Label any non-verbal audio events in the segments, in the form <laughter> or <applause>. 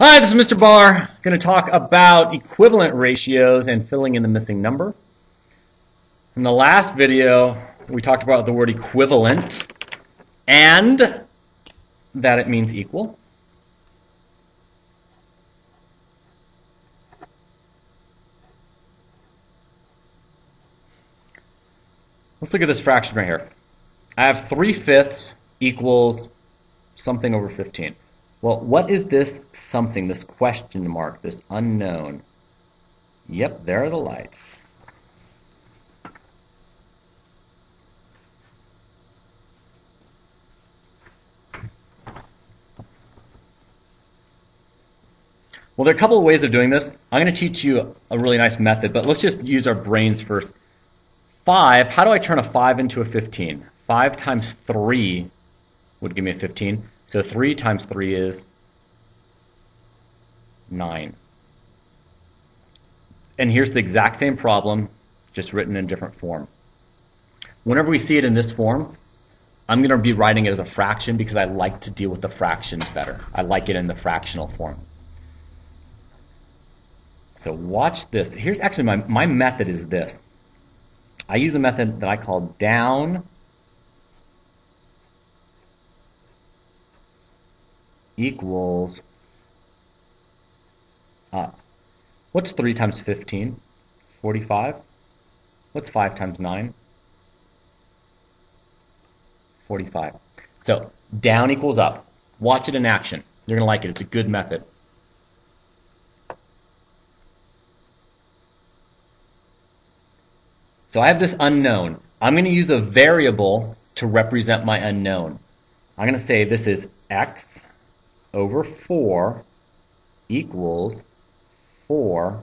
Hi, this is Mr. Barre. going to talk about equivalent ratios and filling in the missing number. In the last video, we talked about the word equivalent and that it means equal. Let's look at this fraction right here. I have 3 fifths equals something over 15. Well, what is this something, this question mark, this unknown? Yep, there are the lights. Well, there are a couple of ways of doing this. I'm going to teach you a really nice method, but let's just use our brains first. 5, how do I turn a 5 into a 15? 5 times 3 would give me a 15. So 3 times 3 is 9. And here's the exact same problem, just written in different form. Whenever we see it in this form, I'm going to be writing it as a fraction because I like to deal with the fractions better. I like it in the fractional form. So watch this. Here's actually my, my method is this. I use a method that I call down equals up. What's 3 times 15? 45. What's 5 times 9? 45. So down equals up. Watch it in action. You're going to like it. It's a good method. So I have this unknown. I'm going to use a variable to represent my unknown. I'm going to say this is x over 4 equals 4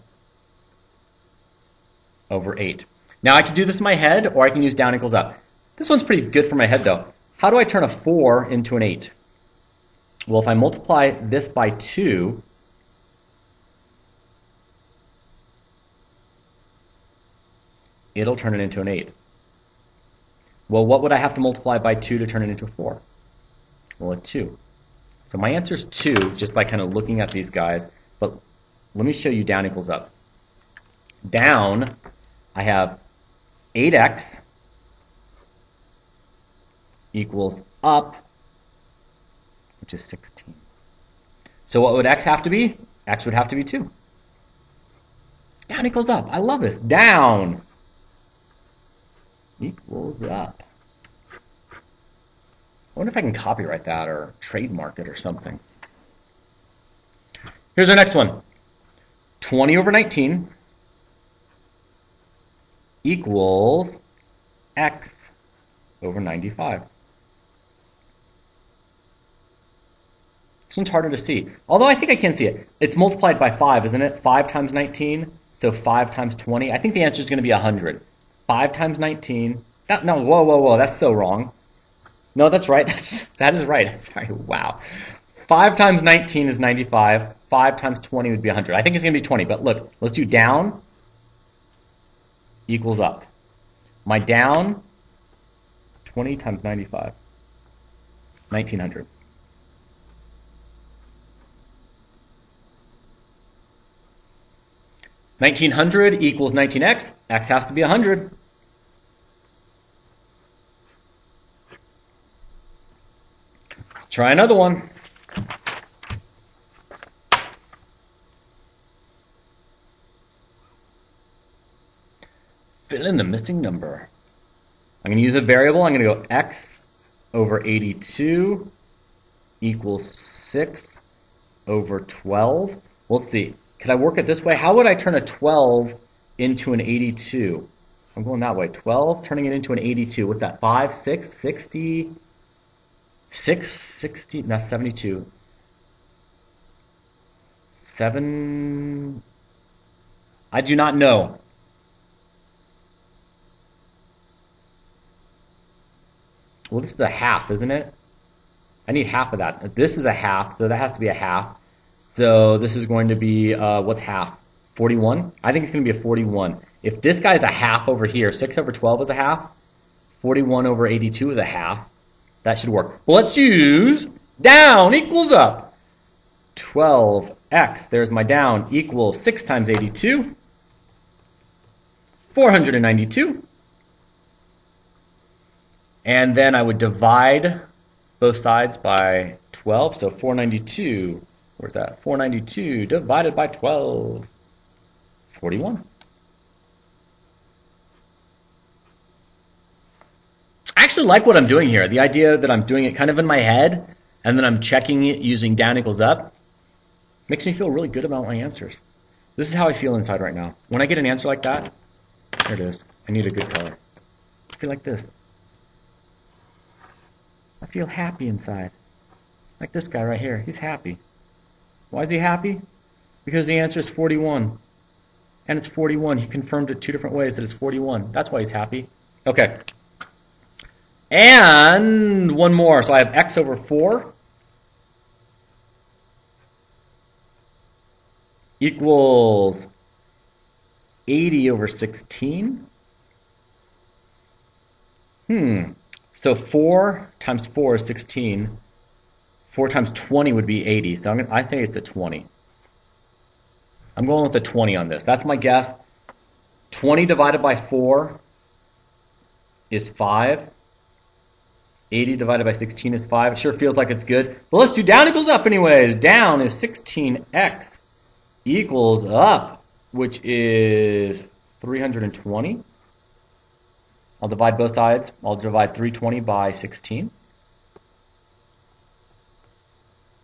over 8. Now I can do this in my head or I can use down equals up. This one's pretty good for my head though. How do I turn a 4 into an 8? Well, if I multiply this by 2, it'll turn it into an 8. Well, what would I have to multiply by 2 to turn it into a 4? Well, a 2. So my answer is 2 just by kind of looking at these guys. But let me show you down equals up. Down, I have 8x equals up, which is 16. So what would x have to be? x would have to be 2. Down equals up. I love this. Down equals up. Wonder if I can copyright that or trademark it or something. Here's our next one. 20 over 19 equals x over 95. This one's harder to see. Although I think I can see it. It's multiplied by 5, isn't it? 5 times 19, so 5 times 20. I think the answer is going to be 100. 5 times 19. No, no, whoa, whoa, whoa, that's so wrong. No, that's right. <laughs> That's, that is right. Sorry, wow. 5 times 19 is 95. 5 times 20 would be 100. I think it's going to be 20, but look, let's do down equals up. My down, 20 times 95, 1900. Nineteen hundred equals nineteen x. X has to be hundred. Try another one. Fill in the missing number. I'm going to use a variable. I'm going to go x over 82 equals 6 over 12. We'll see. Can I work it this way? How would I turn a 12 into an 82? I'm going that way. 12, turning it into an 82. What's that? 5, 6, 60, 660, not 72. 7, I do not know. Well, this is a half, isn't it? I need half of that. This is a half, so that has to be a half. So this is going to be, uh, what's half? 41? I think it's going to be a 41. If this guy's a half over here, 6 over 12 is a half, 41 over 82 is a half, that should work. Well, let's use down equals up. 12x, there's my down, equals 6 times 82, 492. And then I would divide both sides by 12, so 492, where's that? 492 divided by 12, 41. I actually like what I'm doing here. The idea that I'm doing it kind of in my head and then I'm checking it using down equals up makes me feel really good about my answers. This is how I feel inside right now. When I get an answer like that, there it is. I need a good color. I feel like this. I feel happy inside. Like this guy right here. He's happy. Why is he happy? Because the answer is 41. And it's 41. He confirmed it two different ways that it's 41. That's why he's happy. Okay. And one more. So I have x over 4 equals 80 over 16. Hmm. So 4 times 4 is 16. 4 times 20 would be 80. So I'm gonna, I say it's a 20. I'm going with a 20 on this. That's my guess. 20 divided by 4 is 5. 80 divided by 16 is 5. It sure feels like it's good. But let's do down equals up anyways. Down is 16x equals up, which is 320. I'll divide both sides. I'll divide 320 by 16.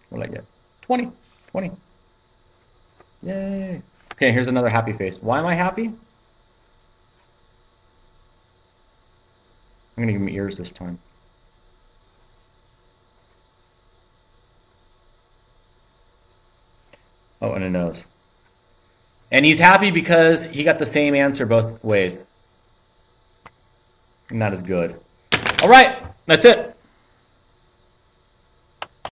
What did I get? 20. 20. Yay. Okay, here's another happy face. Why am I happy? I'm going to give him ears this time. Oh, and a nose. And he's happy because he got the same answer both ways. Not as good. All right, that's it.